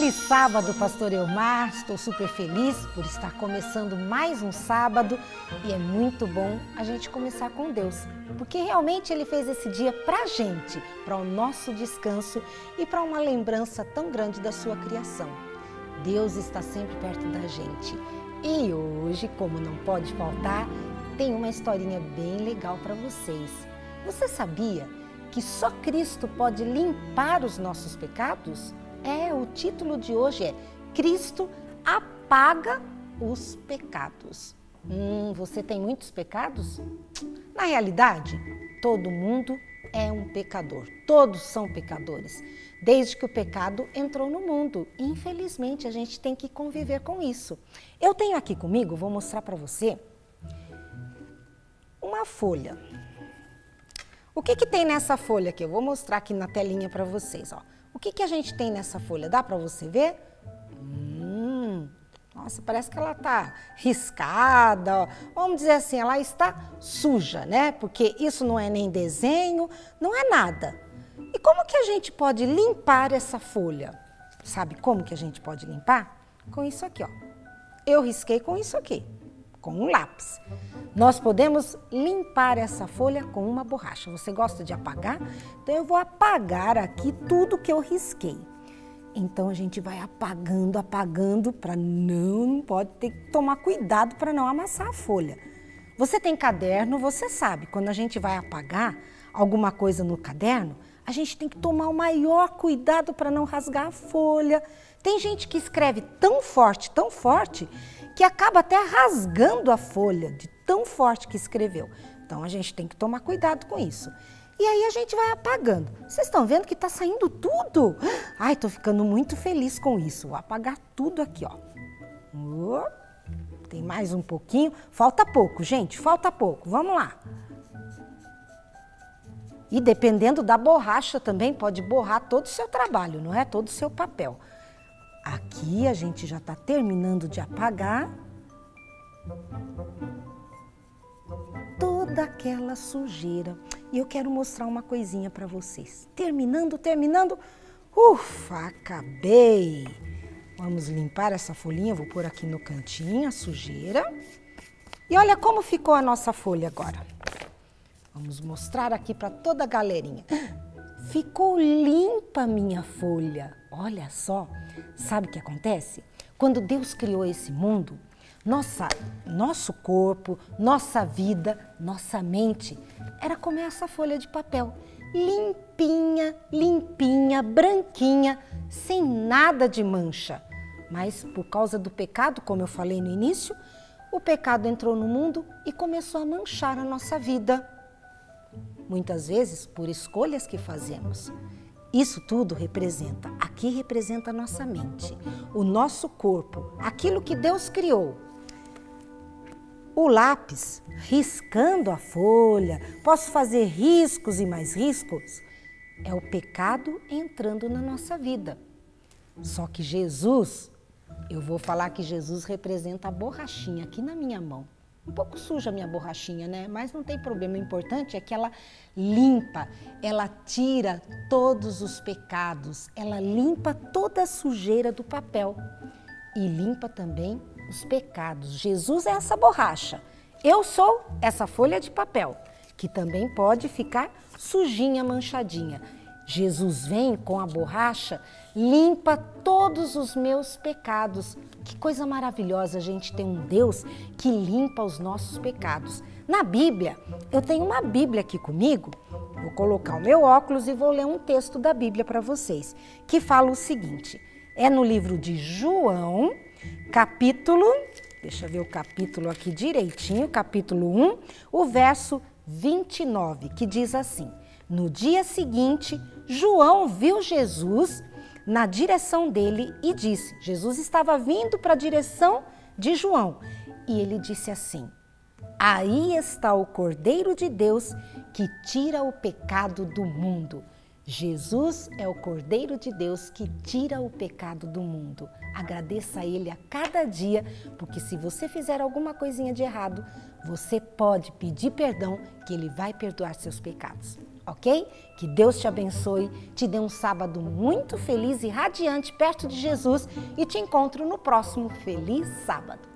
Feliz sábado, Pastor Elmar. Estou super feliz por estar começando mais um sábado e é muito bom a gente começar com Deus, porque realmente Ele fez esse dia para a gente, para o nosso descanso e para uma lembrança tão grande da Sua criação. Deus está sempre perto da gente e hoje, como não pode faltar, tem uma historinha bem legal para vocês. Você sabia que só Cristo pode limpar os nossos pecados? É, o título de hoje é Cristo apaga os pecados. Hum, você tem muitos pecados? Na realidade, todo mundo é um pecador. Todos são pecadores. Desde que o pecado entrou no mundo. Infelizmente, a gente tem que conviver com isso. Eu tenho aqui comigo, vou mostrar para você, uma folha. O que, que tem nessa folha aqui? Eu vou mostrar aqui na telinha para vocês. Ó. Que, que a gente tem nessa folha? Dá para você ver? Hum, nossa, parece que ela está riscada. Vamos dizer assim, ela está suja, né? Porque isso não é nem desenho, não é nada. E como que a gente pode limpar essa folha? Sabe como que a gente pode limpar? Com isso aqui, ó. Eu risquei com isso aqui com um lápis. Nós podemos limpar essa folha com uma borracha. Você gosta de apagar? Então eu vou apagar aqui tudo que eu risquei. Então a gente vai apagando, apagando para não, pode ter que tomar cuidado para não amassar a folha. Você tem caderno, você sabe, quando a gente vai apagar alguma coisa no caderno, a gente tem que tomar o maior cuidado para não rasgar a folha. Tem gente que escreve tão forte, tão forte, que acaba até rasgando a folha de tão forte que escreveu. Então a gente tem que tomar cuidado com isso. E aí a gente vai apagando. Vocês estão vendo que está saindo tudo? Ai, estou ficando muito feliz com isso. Vou apagar tudo aqui, ó. tem mais um pouquinho. Falta pouco, gente, falta pouco. Vamos lá. E dependendo da borracha também, pode borrar todo o seu trabalho, não é? Todo o seu papel. Aqui a gente já está terminando de apagar toda aquela sujeira. E eu quero mostrar uma coisinha para vocês. Terminando, terminando. Ufa, acabei. Vamos limpar essa folhinha, vou pôr aqui no cantinho a sujeira. E olha como ficou a nossa folha agora. Vamos mostrar aqui para toda a galerinha. Ficou limpa minha folha. Olha só. Sabe o que acontece? Quando Deus criou esse mundo, nossa, nosso corpo, nossa vida, nossa mente era como essa folha de papel, limpinha, limpinha, branquinha, sem nada de mancha. Mas por causa do pecado, como eu falei no início, o pecado entrou no mundo e começou a manchar a nossa vida. Muitas vezes por escolhas que fazemos. Isso tudo representa, aqui representa a nossa mente, o nosso corpo, aquilo que Deus criou. O lápis, riscando a folha, posso fazer riscos e mais riscos, é o pecado entrando na nossa vida. Só que Jesus, eu vou falar que Jesus representa a borrachinha aqui na minha mão. Um pouco suja a minha borrachinha, né? Mas não tem problema. O importante é que ela limpa, ela tira todos os pecados, ela limpa toda a sujeira do papel e limpa também os pecados. Jesus é essa borracha. Eu sou essa folha de papel, que também pode ficar sujinha, manchadinha. Jesus vem com a borracha, limpa todos os meus pecados. Que coisa maravilhosa a gente ter um Deus que limpa os nossos pecados. Na Bíblia, eu tenho uma Bíblia aqui comigo. Vou colocar o meu óculos e vou ler um texto da Bíblia para vocês, que fala o seguinte: é no livro de João, capítulo, deixa eu ver o capítulo aqui direitinho, capítulo 1, o verso 29, que diz assim: No dia seguinte, João viu Jesus na direção dele e disse: Jesus estava vindo para a direção de João. E ele disse assim: Aí está o Cordeiro de Deus que tira o pecado do mundo. Jesus é o Cordeiro de Deus que tira o pecado do mundo. Agradeça a Ele a cada dia, porque se você fizer alguma coisinha de errado, você pode pedir perdão, que Ele vai perdoar seus pecados. Ok? Que Deus te abençoe, te dê um sábado muito feliz e radiante perto de Jesus e te encontro no próximo Feliz Sábado.